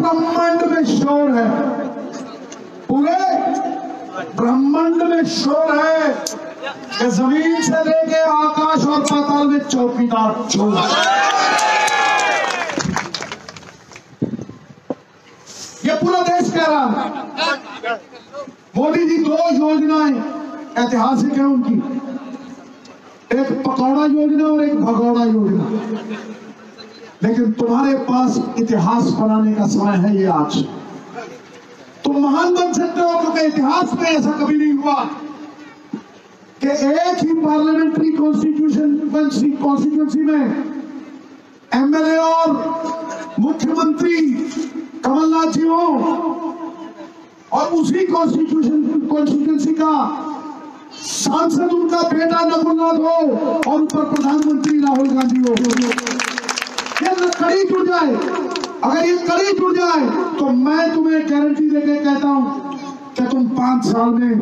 ब्रह्मांड में शोर है। पूरे ब्रह्मांड में शोर है। कि ज़मीन से लेके आकाश और पाताल में चौकीदार चोर ये पूरा देश कह रहा है। मोदी जी दो योजनाएँ, ऐतिहासिक है उनकी। एक पकौड़ा योजना और एक भगौड़ा योजना। लेकिन तुम्हारे पास इतिहास बनाने का समय है ये आज। तुम महान बन सकते हो, क्योंकि इतिहास में ऐसा कभी नहीं हुआ कि एक ही पार्लियामेंट्री कॉन्स्टिट्यूशन कॉन्स्टिट्यूंसी में एमएलए और मुख्यमंत्री कमलनाथ जी हो और उसी कॉन्स्टिट्यूशन कॉन्स्टिट्यूंसी का सांसद उनका बेटा नकुलनाथ हो और ऊपर प्रधानमंत्री राहुल गांधी हो। कड़ी टूट जाए। अगर ये कड़ी टूट जाए तो मैं तुम्हें गारंटी देके कहता हूँ कि तुम पाँच साल में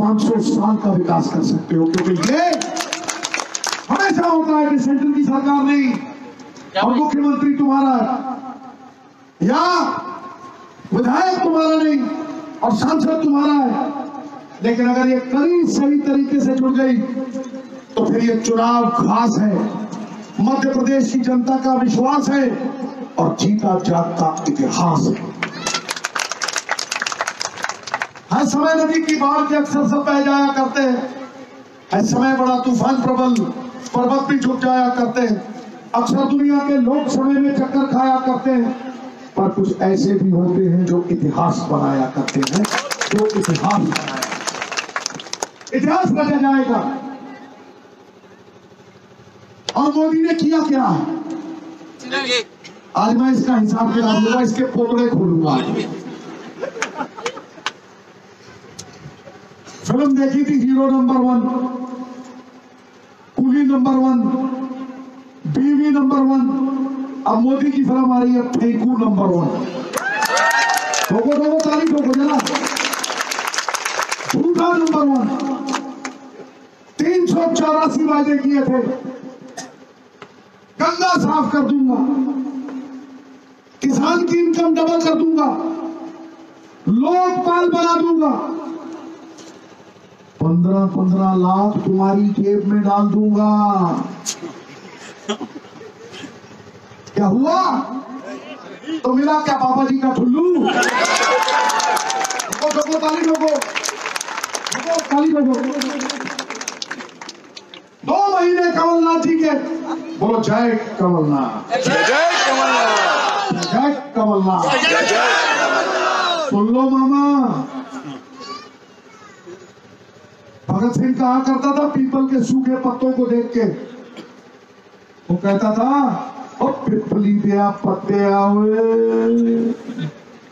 500 साल का विकास कर सकते हो क्योंकि ये हमेशा होता है कि सेंटर की सरकार नहीं और मुख्यमंत्री तुम्हारा या विधायक तुम्हारा नहीं और सांसद तुम्हारा है। लेकिन अगर ये कड़ी सही तरीके से जुड़ गई तो फिर ये चुनाव खास है। मध्य प्रदेश की जनता का विश्वास है और जीता जागता इतिहास है। हर समय नदी की बाढ़ के अक्सर सब बह जाया करते हैं। हर समय बड़ा तूफ़ान प्रबल पर्वत भी झुक जाया करते हैं। अक्सर दुनिया के लोग समय में चक्कर खाया करते हैं। पर कुछ ऐसे भी होते हैं जो इतिहास बनाया करते हैं, जो इतिहास बनाया इतिहास रचा जाएगा। और मोदी ने किया क्या? आज मैं इसका हिसाब दिला दूँगा इसके पोतड़े खोलूँगा। फ़िल्म देखी थी hero number one Coolie number one बीवी नंबर वन अब मोदी की फ़िल्म आ रही है फेंकू नंबर वन। ठोको ठोको ताली ठोको जरा झूठा नंबर वन। तीन सौ चौरासी वादे किए थे। गंगा साफ़ कर दूँगा। किसान की इनकम डबल कर दूँगा। लोकपाल बना दूँगा। पंद्रह पंद्रह लाख तुम्हारी जेब में डाल दूँगा। क्या हुआ? तो मिला क्या पापा जी का ठुल्लू? ठोको ताली ठोको ताली ठोको दो महीने कमलनाथ जी के बोलो जय कमलनाथ। जय कमलनाथ। जय कमलनाथ। सुन लो मामा। भगत सिंह कहा करता था पीपल के सूखे पत्तों को देख के। वो कहता था ओ पिपली दिया पत्ते आवे।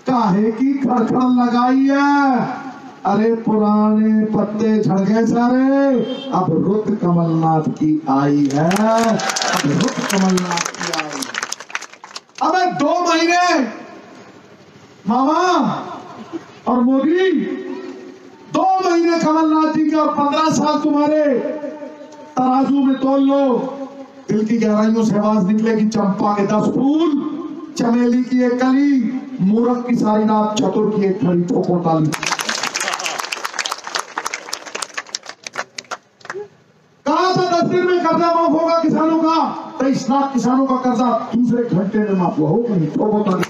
काहे की खड़खड़ लगाई है? अरे पुराने पत्ते झड़ गए सारे। अब रुत कमलनाथ की आई है। अब दो महीने, मामा और मोदी, दो महीने कमलनाथ जी के और पंद्रह साल तुम्हारे तराजू में तोल लो। दिल की गहराइयों से आवाज़ निकलेगी, चंपा के दस फूल, चमेली की एक कली, मूरख की सारी रात चतुर की एक खड़ी ठोको ताली दिन में कर्जा माफ़ होगा किसानों का तेईस लाख किसानों का कर्जा दूसरे घंटे में माफ़ हुआ हो कहीं ठोको ताली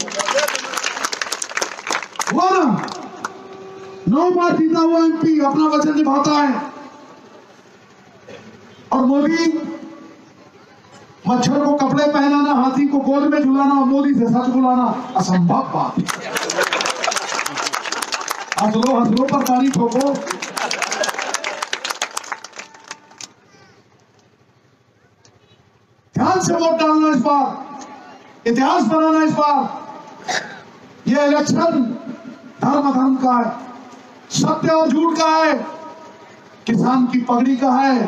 हुआ ना नौ बार जीता हुआ एमपी, अपना वचन निभाता है। और मोदी, मच्छर को कपड़े पहनाना, हाथी को गोद में झुलाना और मोदी से सच बुलाना, असंभव बात है। हंस लो पर तारीफ़ ठोको ध्यान से वोट डालना इस बार। इतिहास बनाना इस बार। ये इलेक्शन धर्म धर्म का है। सत्य और झूठ का है। किसान की पगड़ी का है।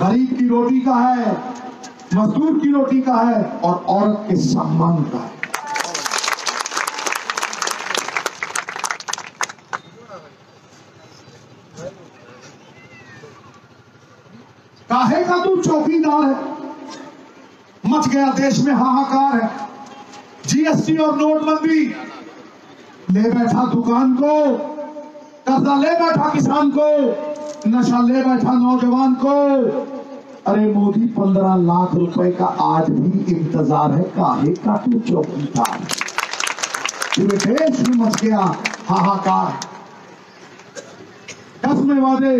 गरीब की रोटी का है। मजदूर की रोटी का है। और औरत के सम्मान का है। काहे का तू चौकीदार है? मच गया, देश में हाहाकार है। जीएसटी और नोटबंदी। ले बैठा दुकान को, कर्जा ले बैठा किसान को, नशा ले बैठा नौजवान को। अरे मोदी, पंद्रह लाख रुपए का आज भी इंतज़ार है, काहे का तू चौकीदार पूरे देश में मच गया, हाहाकार। कसमें वादे,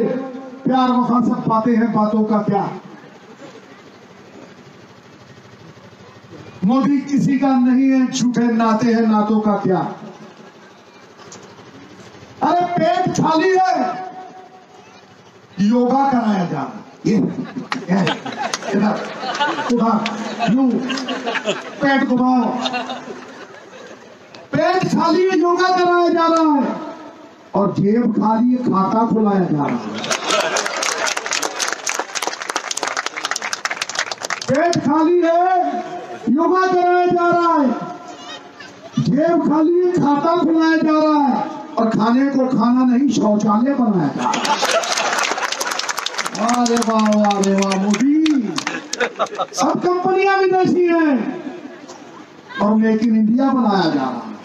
प्यार वफा सब पाते हैं बातों का क्या मोदी किसी का नहीं है, झूठे नाते हैं, नातों का क्या? अरे पेट खाली है। योगा कराया जा। ये पेट घुमाओ। पेट खाली है, योगा कराया जा रहा है। और जेब खाली है, खाता खुलाया जा रहा है। पेट खाली है योगा कराया जा रहा है जेब खाली, खाता खुलाया जा रहा है और खाने को खाना नहीं, शौचालय बनाया जा रहा है। वाह वाह वाह वाह, मोदी। सब कंपनियाँ विदेशी हैं और मेक इन इंडिया बनाया जा रहा है।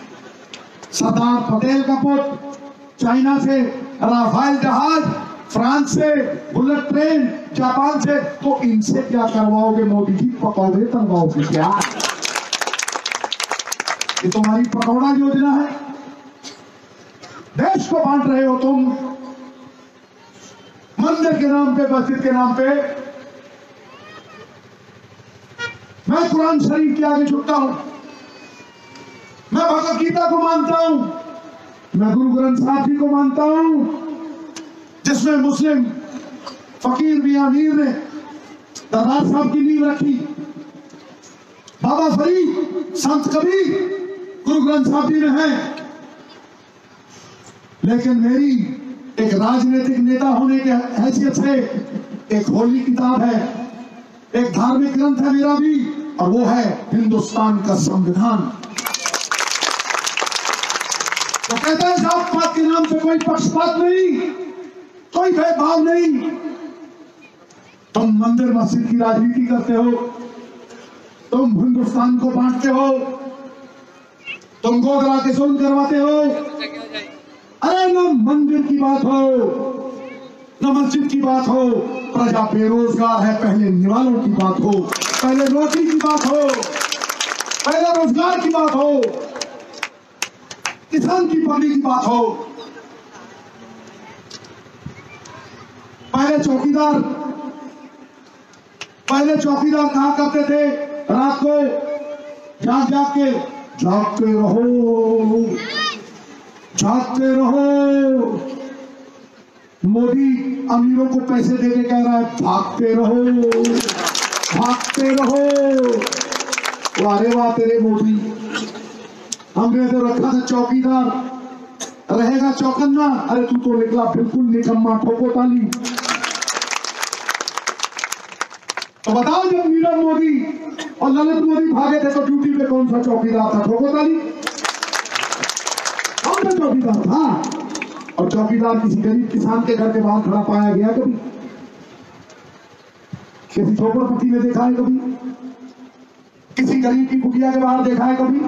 सरदार पटेल का पुत्र, चाइना से राफेल जहाज़ फ्रांस से, बुलेट ट्रेन, जापान से तो इनसे क्या करवाओगे मोदी जी? पकौड़े तलवाओगे क्या? ये तुम्हारी पकौड़ा योजना है। देश को बांट रहे हो तुम। मंदिर के नाम पे, मस्जिद के नाम पे। मैं कुरान शरीफ के आगे झुकता हूँ। मैं भगवत गीता को मानता हूँ। मैं गुरु ग्रंथ साहब जी को मानता हूँ। जिसमें मुस्लिम फकीर भी अमीर ने दरबार साहब की नींव रखी। बाबा फरीद, संत कबीर, गुरु ग्रंथ साहब जी में है। लेकिन मेरी एक राजनीतिक नेता होने के हैसियत से एक होली किताब है, एक धार्मिक ग्रंथ है मेरा भी, और वो है हिंदुस्तान का संविधान। तो कहते हैं जात पात के नाम पे कोई पक्षपात नहीं। कोई भेदभाव नहीं। तुम मंदिर मस्जिद की राजनीति करते हो। तुम हिंदुस्तान को बांटते हो। तुम गोदरा के सुन करवाते हो। अरे न मंदिर की बात हो, न मस्जिद की बात हो, प्रजा बेरोजगार है, पहले निवालों की बात हो, पहले नौकरी की बात हो, पहले रोज़गार की बात हो, किसान की पगड़ी की बात हो। पहले चौकीदार पहले चौकीदार कहा करते थे? रात को जाग जाग के जागते रहो। जागते रहो। मोदी अमीरों को पैसे देने कह रहा है, भागते रहो। भागते रहो। वारे वाह तेरे मोदी। हमने तो रखा था चौकीदार। रहेगा चौकन्ना। अरे तू तो निकला बिल्कुल निकम्मा ठोको ताली तो बताओ जब नीरव मोदी और ललित मोदी भागे थे तो ड्यूटी पे कौन सा चौकीदार था? ठोको ताली? कौन सा चौकीदार था और चौकीदार किसी गरीब किसान के घर के बाहर खड़ा पाया गया कभी? किसी झोपड़पट्टी में देखा है कभी? किसी गरीब की कुटिया के बाहर देखा है कभी?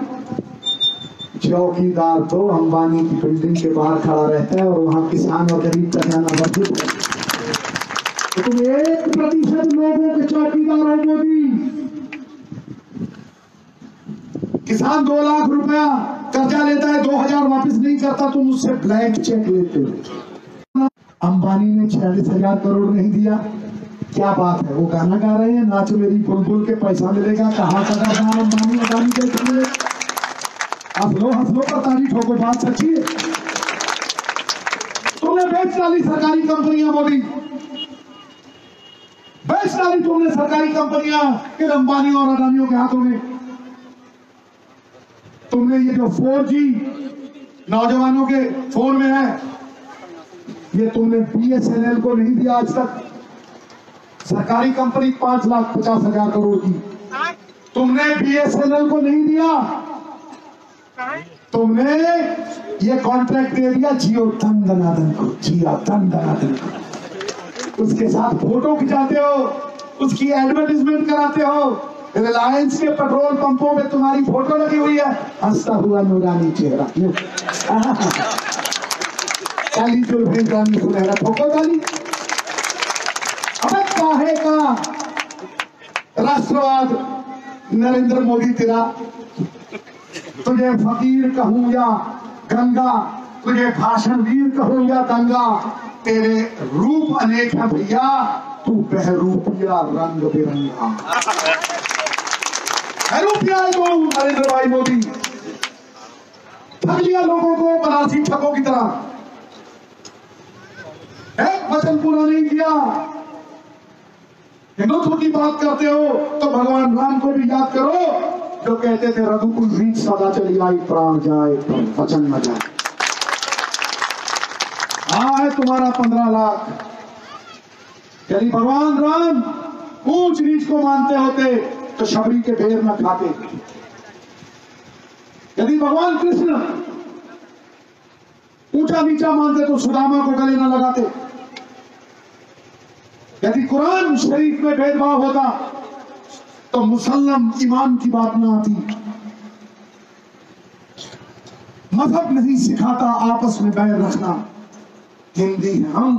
चौकीदार तो अंबानी की बिल्डिंग के बाहर खड़ा रहता है और वहाँ किसान और गरीब का जाना वर्जित तुम एक प्रतिशत लोगों के चौकीदार हो मोदी किसान दो लाख रुपया कर्जा लेता है, दो हज़ार वापिस नहीं करता, तुम उससे ब्लैंक चेक लेते हो। अंबानी ने छियालीस हज़ार करोड़ नहीं दिया। क्या बात है? वो गाना गा रहे हैं, नाच मेरी बुलबुल के पैसा मिलेगा, कहाँ का अंबानी? कैसे मिलेगा हंस लो हंस पर ताली ठोको, बात सच्ची तुमने बेच डाली सरकारी कंपनियाँ मोदी। बेच डाली तुमने सरकारी कंपनियाँ इन अंबानी और अदानियों के हाथों में तुमने ये जो 4G नौजवानों के फ़ोन में है, ये तुमने बीएसएनएल को नहीं दिया आज तक। सरकारी कंपनी पाँच लाख पचास हज़ार करोड़ की। तुमने बीएसएनएल को नहीं दिया। तुमने ये कॉन्ट्रैक्ट दे दिया, जियो धन को, जियो धन को। उसके साथ फ़ोटो खिंचाते हो, उसकी एडवर्टीजमेंट कराते हो। रिलायंस के पेट्रोल पंपों में तुम्हारी फ़ोटो लगी हुई है। हंसता हुआ नूरानी चेहरा। काली काहे का? राष्ट्रवाद, नरेंद्र मोदी तेरा। तुझे फकीर कहूँ या गंगा, तुझे भाषण वीर कहूँ दंगा तेरे रूप अनेक है भैया, तू बहरूपिया रंग बिरंगा। बहरूपिया नरेंद्र भाई मोदी। ठग लिया लोगों को बनारसी ठगों की तरह। एक वचन पूरा नहीं किया। हिंदुत्व की बात करते हो तो भगवान राम को भी याद करो। जो कहते थे, रघुकुल रीत सदा चली आई, प्राण जाए वचन न जाए। हाँ है तुम्हारा पंद्रह लाख? यदि भगवान राम ऊंच नीच को मानते होते तो शबरी के ढेर न खाते। यदि भगवान कृष्ण ऊँचा नीचा मानते तो सुदामा को गले न लगाते। यदि कुरान शरीफ में भेदभाव होता तो मुसलम ईमान की बात ना आती। मज़हब नहीं सिखाता आपस में बैर रखना। हिंदी हम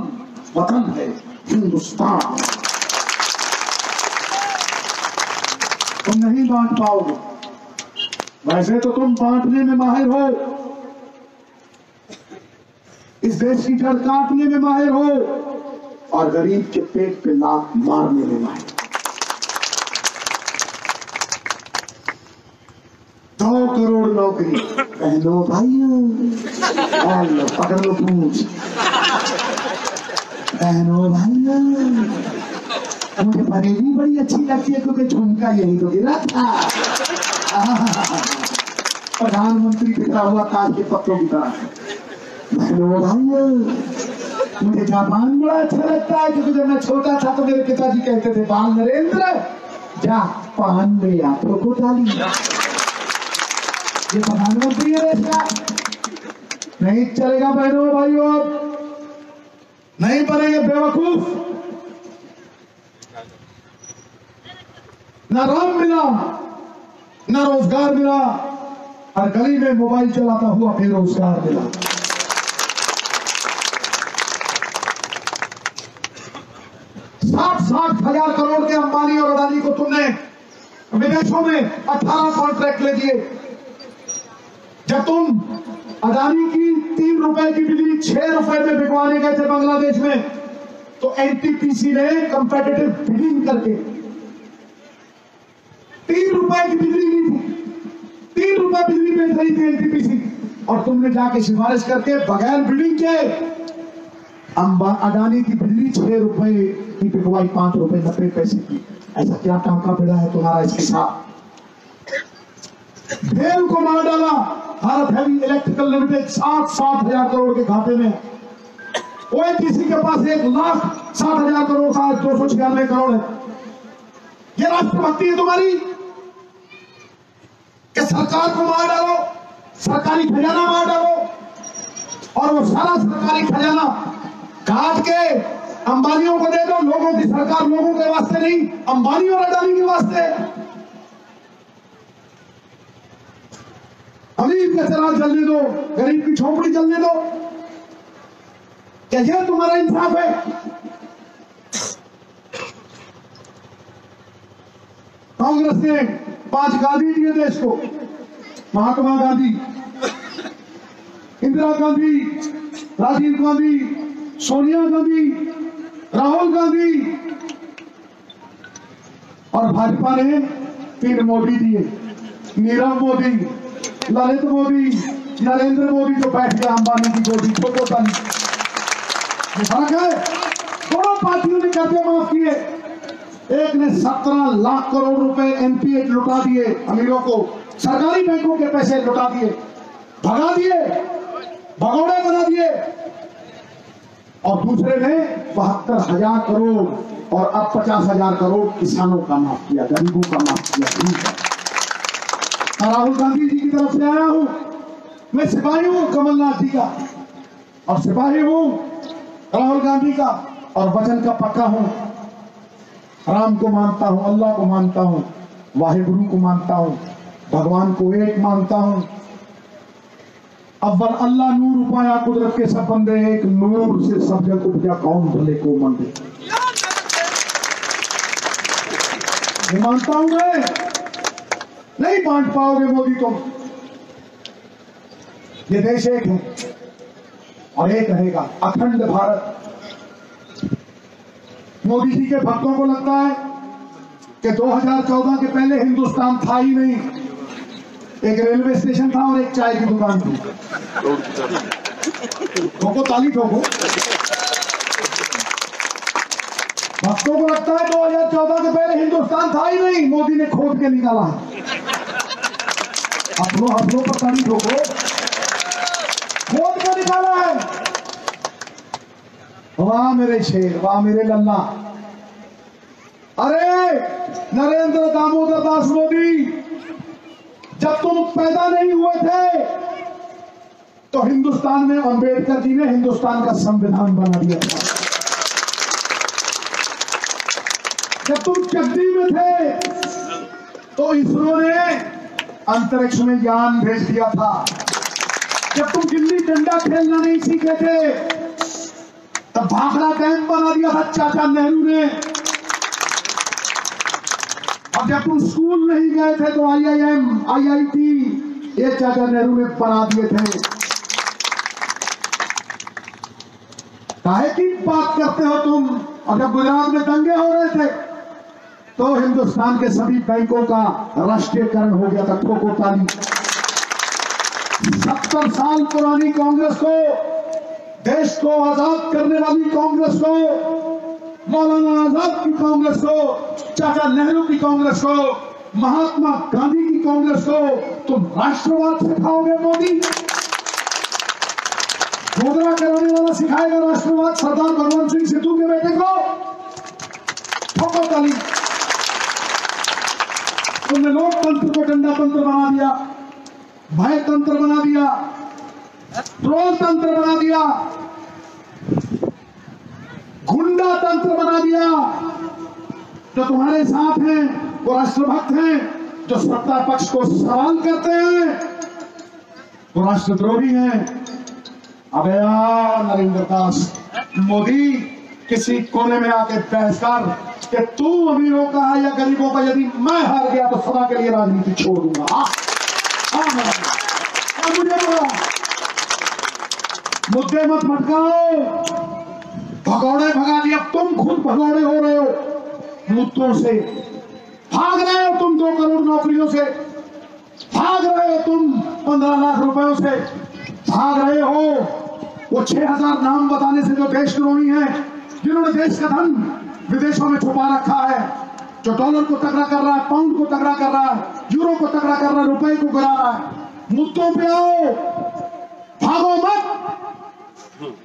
वतन है, हिंदुस्तान। तुम नहीं बांट पाओगे। वैसे तो तुम बांटने में माहिर हो। इस देश की जड़ काटने में माहिर हो और गरीब के पेट पे लात मारने में माहिर दो करोड़ नौकरी। बहनों, भाइयों, और पकड़ लो पूछ। बहनों भाइयों मुझे परेली बड़ी अच्छी लगती है, क्योंकि झुमका यही तो गिरा था। प्रधानमंत्री बिखरा हुआ ताज के पत्तों की तरह। बहनों भाइयों मुझे जापान बड़ा अच्छा लगता है, क्योंकि जब मैं छोटा था तो मेरे पिताजी कहते थे, बाल नरेंद्र, जा पान में यात्रों को डाली। ये प्रधानमंत्री है नहीं चलेगा, बहनों, भाइयों। नहीं बनेंगे बेवकूफ़। न राम मिला, ना रोज़गार मिला और गली में मोबाइल चलाता हुआ फिर रोज़गार मिला। साठ साठ हज़ार करोड़ के अंबानी और अडानी को तुमने विदेशों में अठारह कॉन्ट्रैक्ट ले दिए। जब तुम अदानी की तीन रुपए की बिजली छह रुपए में बिकवाने गए थे बांग्लादेश में। तो एनटीपीसी ने कंपेटेटिव बिडिंग करके तीन रुपए की बिजली ली थी। तीन रुपए बिजली बेच रही थी एनटीपीसी और तुमने जाके सिफारिश करके बगैर बिल्डिंग के अंबा अडानी की बिजली छह रुपए की बिकवाई, पाँच रुपए, नब्बे पैसे की। ऐसा क्या टांका पड़ा है तुम्हारा इसके साथ? भेल को मार डाला। भारत हैवी इलेक्ट्रिकल लिमिटेड सात सात हज़ार करोड़ के घाटे में। ओएनजीसी के पास एक लाख सात हज़ार करोड़ का दो सौ छियानवे करोड़ है। ये राष्ट्रभक्ति है तुम्हारी। कि सरकार को मार डालो, सरकारी खजाना मार डालो, और वो सारा सरकारी खजाना काट के अंबानियों को दे दो। लोगों की सरकार लोगों के वास्ते नहीं अंबानी और अडानी के वास्ते। अमीर का चला चलने दो, गरीब की झोपड़ी चलने दो। क्या यह तुम्हारा इंसाफ है। कांग्रेस ने पाँच गांधी दिए देश को। महात्मा गांधी, इंदिरा गांधी, राजीव गांधी, सोनिया गांधी, राहुल गांधी और भाजपा ने तीन मोदी दिए। नीरव मोदी। ललित मोदी नरेंद्र मोदी तो बैठ गया अंबानी की गोदी ताली ये फ़र्क है दोनों पार्टियों ने कर्जे माफ़ किए एक ने सत्रह लाख करोड़ रुपए एनपीए लुटा दिए अमीरों को सरकारी बैंकों के पैसे लुटा दिए भगा दिए भगौड़े बना दिए और दूसरे ने बहत्तर हज़ार करोड़ और अब पचास हज़ार करोड़ किसानों का माफ़ किया गरीबों का माफ़ किया मैं राहुल गांधी जी की तरफ़ से आया हूँ। मैं सिपाही हूँ, कमलनाथ जी का। और सिपाही हूँ, राहुल गांधी का, और वचन का पक्का हूँ। राम को मानता हूँ, अल्लाह को मानता हूँ, वाहिगुरु को मानता हूँ, भगवान को एक मानता हूँ। अव्वल अल्लाह नूर उपाया कुदरत के सब बंदे, एक नूर से सब जग उपजा कौन भले को मंदे मानता हूँ मैं। नहीं बांट पाओगे मोदी तुम। ये देश एक है और एक रहेगा, अखंड भारत। मोदी जी के भक्तों को लगता है कि 2014 के पहले हिंदुस्तान था ही नहीं। एक रेलवे स्टेशन था और एक चाय की दुकान थी। ठोको ताली ठोको। भक्तों को लगता है 2014 के पहले हिंदुस्तान था ही नहीं। मोदी ने खोद के निकाला है अपनों अपनों पर ताली ठोको खोद के निकाला। है वाह मेरे शेर, वाह मेरे लल्ला। अरे, नरेंद्र दामोदर दास मोदी, जब तुम पैदा नहीं हुए थे तो हिंदुस्तान में अंबेडकर जी ने हिंदुस्तान का संविधान बना दिया था। जब तुम चड्डी में थे तो इसरो ने अंतरिक्ष में यान भेज दिया था। जब तुम गिल्ली डंडा खेलना नहीं सीखे थे, तब भाखड़ा डैम बना दिया था चाचा नेहरू ने। और जब तुम स्कूल नहीं गए थे तो आईआईएम आईआईटी ये चाचा नेहरू ने बना दिए थे। काहे की बात करते हो तुम? और जब गुजरात में दंगे हो रहे थे तो हिंदुस्तान के सभी बैंकों का राष्ट्रीयकरण हो गया था ठोको ताली। सत्तर साल पुरानी कांग्रेस को, देश को आज़ाद करने वाली कांग्रेस को, मौलाना आज़ाद की कांग्रेस को, चाचा नेहरू की कांग्रेस को, महात्मा गांधी की कांग्रेस को, तुम राष्ट्रवाद सिखाओगे मोदी। गोदरा कराने वाला सिखाएगा राष्ट्रवाद, सरदार भगवंत सिंह सिद्धू के बेटे को। ठोको ताली। तुमने लोकतंत्र को डंडा तंत्र बना दिया, भय तंत्र बना दिया, ट्रोल तंत्र बना दिया, गुंडा तंत्र बना दिया। जो तुम्हारे साथ हैं, वो राष्ट्रभक्त हैं, जो सत्ता पक्ष को सवाल करते हैं, वो राष्ट्रद्रोही हैं। अबे यार, नरेंद्र दास, मोदी किसी कोने में आके बहस कर कि तू अमीरों का है या गरीबों का यदि मैं हार गया तो सदा के लिए राजनीति छोड़ दूँगा। हाँ, हाँ, हाँ, मुझे मुद्दे मत भटकाओ भगौड़े भगा दिया तुम खुद भगौड़े हो रहे हो। मुद्दों से भाग रहे हो तुम दो करोड़ नौकरियों से। भाग रहे हो तुम पंद्रह लाख रुपयों से। भाग रहे हो। वो छह हज़ार नाम बताने से जो देशद्रोही हैं जिन्होंने देश का धन विदेशों में छुपा रखा है, जो डॉलर को तगड़ा कर रहा है पाउंड को तगड़ा कर रहा है यूरो को तगड़ा कर रहा है, रुपए को गिरा रहा है। मुद्दों पे आओ, भागो मत।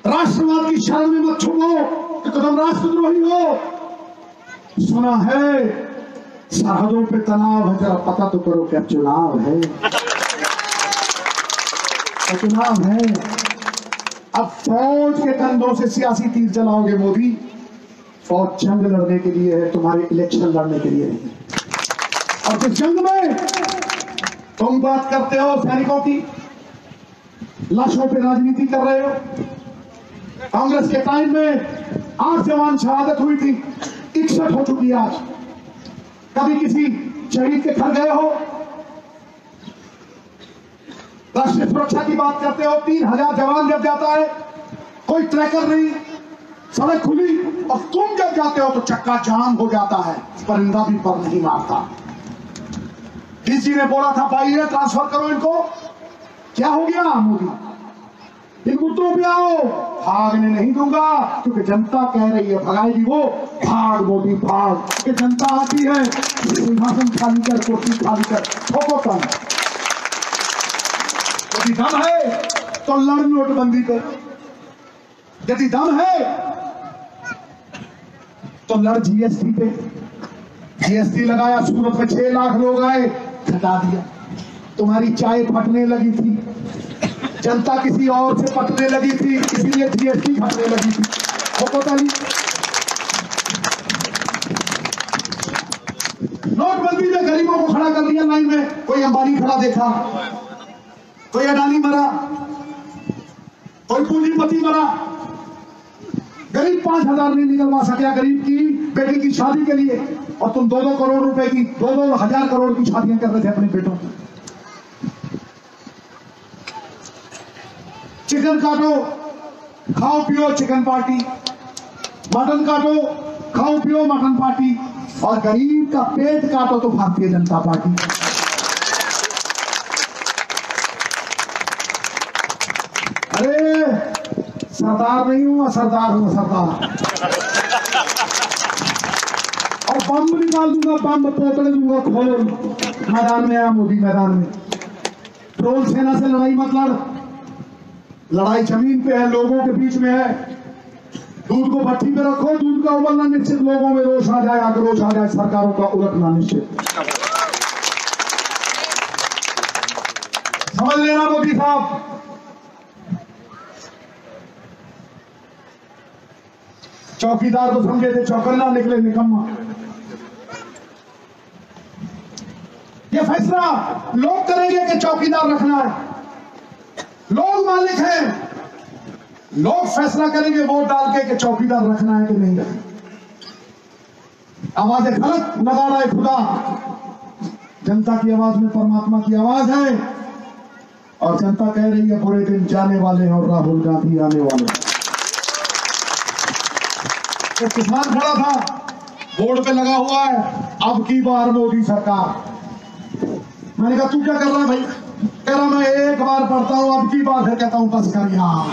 राष्ट्रवाद की शरण में मत छुपो कि तुम राष्ट्रद्रोही हो। सुना है, सरहदों पे तनाव है, जरा पता तो करो क्या चुनाव है। चुनाव है? अब फौज के कंधों से सियासी तीर चलाओगे मोदी। फौज जंग लड़ने के लिए है, तुम्हारे इलेक्शन लड़ने के लिए नहीं। और जिस जंग में तुम बात करते हो, सैनिकों की, लाशों पे राजनीति कर रहे हो, कांग्रेस के टाइम में आठ जवान शहादत हुई थी, इकसठ हो चुकी आज। कभी किसी शहीद के घर गए हो राष्ट्रीय सुरक्षा की बात करते हो, तीन हज़ार जवान जब जाता है, कोई ट्रैकर नहीं, सड़क खुली और तुम जब जाते हो तो चक्का जाम हो जाता है, परिंदा भी पर नहीं मारता। डीसी ने बोला था, भाई, ये ट्रांसफ़र करो इनको। क्या हो गया, मोदी? इन मुद्दों पे आओ, भागने नहीं दूँगा, क्योंकि जनता कह रही है, भगाएगी वो, भाग, मोदी, भाग। जनता आती है खाली कर, कुर्सी खाली कर, ठोको यदि दम है तो लड़ नोटबंदी पे यदि दम है तो लड़ जीएसटी पे। जीएसटी लगाया, सूरत में छह लाख लोग आए घटा दिया। तुम्हारी चाय फटने लगी थी। जनता किसी और से पटने लगी थी, इसीलिए जीएसटी घटने लगी थी। पता नहीं। नोटबंदी में गरीबों को खड़ा कर दिया लाइन में, कोई अंबानी खड़ा देखा। कोई अडानी मरा। कोई पूंजीपति मरा। गरीब पाँच हज़ार नहीं निकलवा सके गरीब की बेटी की शादी के लिए। और तुम दो दो करोड़ रुपए की, दो दो हज़ार करोड़ की शादियाँ कर रहे थे अपने बेटों की। चिकन काटो, खाओ, पियो, चिकन पार्टी। मटन काटो, खाओ, पियो, मटन पार्टी। और गरीब का पेट काटो तो भारतीय जनता पार्टी अरे सरदार नहीं हूँ सरदार हूँ सरदार और बम निकाल दूँगा, बम पोतड़े दूँगा, खोल। मैदान में आया मोदी मैदान में। ट्रोल सेना से लड़ाई मत लड़। लड़ाई ज़मीन पे है, लोगों के बीच में है। दूध को भट्टी पे रखो, दूध का उबलना निश्चित। लोगों में रोष आ जाए, आक्रोश आ जाए, सरकारों का उलटना निश्चित। समझ लेना मोदी साहब। चौकीदार को समझे थे चौकन्ना निकले निकम्मा। ये फैसला लोग करेंगे कि चौकीदार रखना है। लोग मालिक हैं। लोग फैसला करेंगे वोट डाल के कि चौकीदार रखना है कि नहीं रखना आवाज़ खलक, नगाड़ा है खुदा। जनता की आवाज़ में परमात्मा की आवाज़ है। और जनता कह रही है बुरे दिन जाने वाले हैं और राहुल गांधी आने वाले हैं। तो किसान खड़ा था। बोर्ड पे लगा हुआ है अब की बार मोदी सरकार। मैंने कहा तू क्या कर रहा है भाई? कह रहा मैं एक बार पढ़ता हूँ अब की बार फिर कहता हूँ बस कर यार।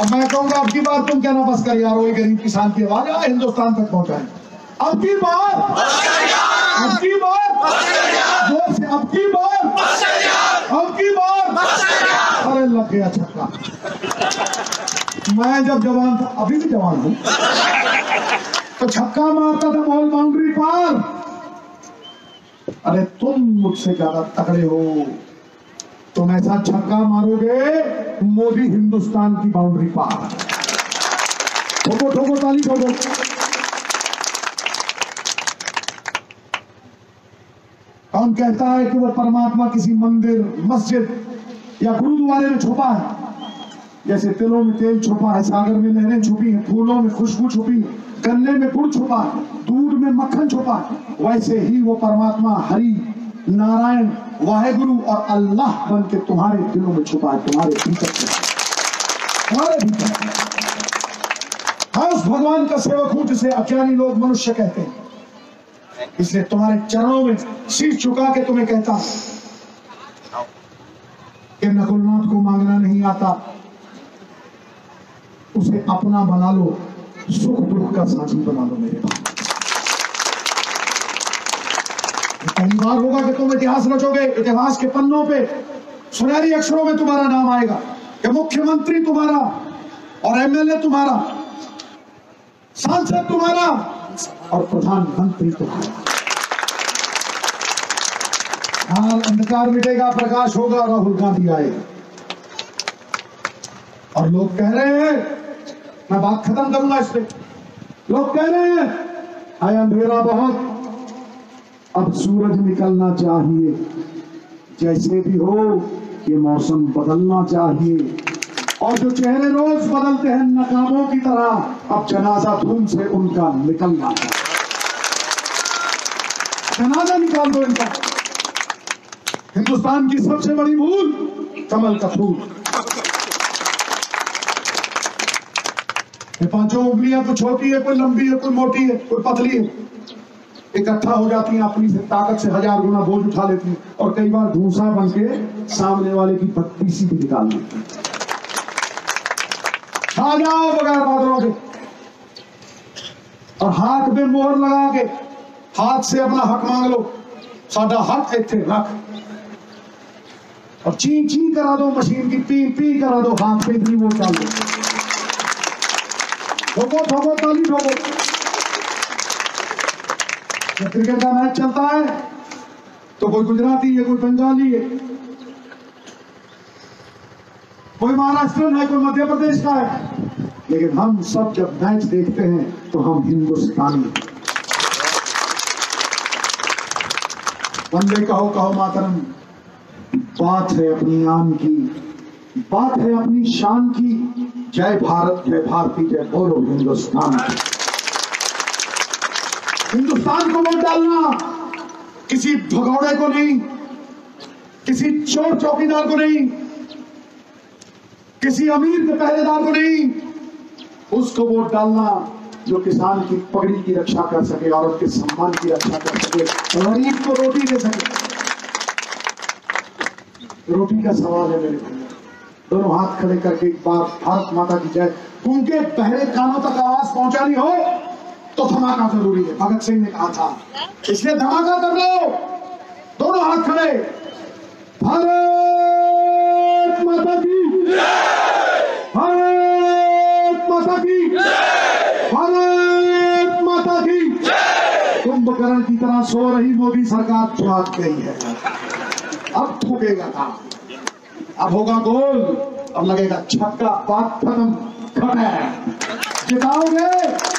अब मैं कहूँगा अब की बार तुम कहना बस कर यार वही गरीब किसान की आवाज़ आ हिंदुस्तान तक पहुँचाए अब की बार अब की बार ज़ोर से अब की बार अब की बार। अरे लग गया छक्का। मैं जब जवान था, अभी भी जवान हूँ। तो छक्का मारता था बॉल बाउंड्री पार। अरे तुम मुझसे ज़्यादा तगड़े हो। तुम ऐसा छक्का मारोगे मोदी हिंदुस्तान की बाउंड्री पार। ठोको ठोको, ताली ठोको। कौन कहता है कि वो परमात्मा किसी मंदिर, मस्जिद या गुरुद्वारे में छुपा है? जैसे तिलों में तेल छुपा है, सागर में लहरें छुपी हैं, फूलों में खुशबू छुपी गन्ने में गुड़ छुपा दूध में मक्खन छुपा वैसे ही वो परमात्मा हरि, नारायण, वाहेगुरु और अल्लाह बन के तुम्हारे दिलों में छुपा है, तुम्हारे भीतर तुम्हारे भीतर हाँ। उस भगवान का सेवक हूँ जिसे अज्ञानी लोग मनुष्य कहते हैं। इसलिए तुम्हारे चरणों में सिर झुका के तुम्हें कहता कि नकुलनाथ को मांगना नहीं आता। उसे अपना बना लो, सुख दुख का साथी बना लो मेरे पहली बार होगा कि तुम इतिहास रचोगे, इतिहास के पन्नों पे, सुनहरी अक्षरों में तुम्हारा नाम आएगा कि मुख्यमंत्री तुम्हारा और एमएलए तुम्हारा, सांसद तुम्हारा और प्रधानमंत्री तुम्हारा। अंधकार मिटेगा, प्रकाश होगा, राहुल गांधी आएगा। और लोग कह रहे हैं मैं बात खत्म करूँगा इस पे। लोग कह रहे हैं आए अंधेरा बहुत, अब सूरज निकलना चाहिए। जैसे भी हो ये मौसम बदलना चाहिए। और जो चेहरे रोज बदलते हैं नकामों की तरह, अब जनाजा धूम से उनका निकलना चाहिए। जनाजा निकाल दो इनका। हिंदुस्तान की सबसे बड़ी भूल, कमल का फूल। ये पाँचों उंगलियाँ कोई छोटी है, कोई लंबी है, कोई मोटी है, कोई पतली है। इकट्ठा हो जाती है, अपनी से ताकत से हज़ार गुना बोझ उठा लेती हैं और कई बार भूसा बन के सामने वाले की पत्ती सी भी निकाल लेती हैं। छा जाओ बगैर बादलों के। और हाथ में मोहर लगा के, हाथ से अपना हक मांग लो। साडा हक इथे रख। और ची ची करा दो, मशीन की पी पी करा दो, हाथ पे इतनी वो डाल दो ताली जब क्रिकेट का मैच चलता है तो कोई गुजराती है, कोई बंगाली है, कोई महाराष्ट्र है, कोई मध्य प्रदेश का है, लेकिन हम सब जब मैच देखते हैं तो हम हिंदुस्तानी। वंदे कहो कहो मातरम, बात है अपनी आन की, बात है अपनी शान की जय भारत, जय भारती, जय बोलो हिंदुस्तान। हिंदुस्तान को वोट डालना किसी भगौड़े को नहीं, किसी चोर चौकीदार को नहीं, किसी अमीर के पहरेदार को नहीं, उसको वोट डालना जो किसान की पगड़ी की रक्षा कर सके औरत के सम्मान की रक्षा कर सके, गरीब को रोटी दे सके। रोटी का सवाल है मेरे भाई दोनों हाथ खड़े करके एक बार भारत माता की जय। उनके पहले कानों तक आवाज़ पहुंचानी हो तो धमाका ज़रूरी है। भगत सिंह ने कहा था, इसलिए धमाका कर लो दोनों हाथ खड़े। भारत माता की भारत माता की भारत माता की कुंभकर्ण की तरह सो रही मोदी सरकार जाग गई है। अब ठोकेगा था अब होगा गोल अब लगेगा छक्का बात खत्म खत्म। जिताओगे?